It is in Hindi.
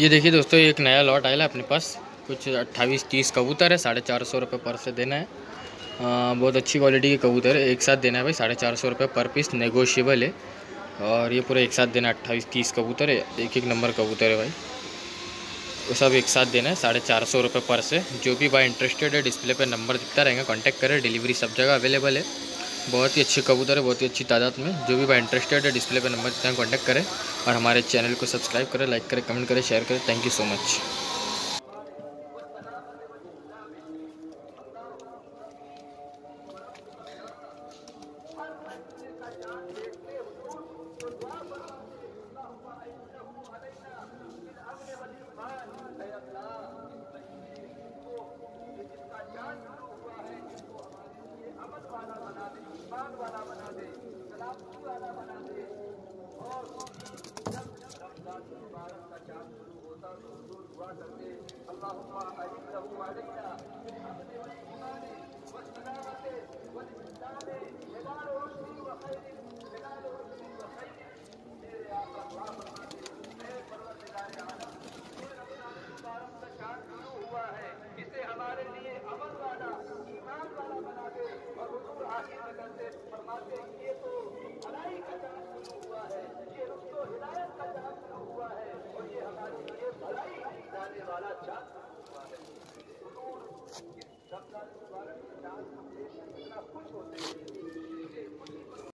ये देखिए दोस्तों एक नया लॉट आया है अपने पास। कुछ अट्ठाईस तीस कबूतर है साढ़े चार सौ रुपये पर से देना है। आ, बहुत अच्छी क्वालिटी के कबूतर है। एक साथ देना है भाई साढ़े चार सौ रुपये पर पीस नेगोशिएबल है। और ये पूरा एक साथ देना है अट्ठाईस तीस कबूतर है। एक एक नंबर कबूतर है भाई। वो सब एक साथ देना है साढ़े चार सौ रुपये पर से। जो भी भाई इंटरेस्टेड है डिस्प्ले पे नंबर दिखता रहेगा कांटेक्ट करें। डिलीवरी सब जगह अवेलेबल है। बहुत ही अच्छे कबूतर है, बहुत ही अच्छी तादाद में। जो भी भाई इंटरेस्टेड है डिस्प्ले पे नंबर कॉन्टैक्ट करें। और हमारे चैनल को सब्सक्राइब करें लाइक करें कमेंट करें शेयर करें। थैंक यू सो मच करते अल्लाह the bottom of the down completion.